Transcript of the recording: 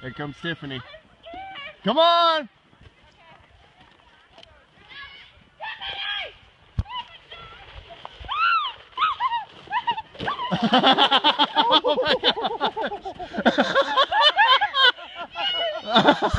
Here comes Tiffany. Come on! oh my gosh!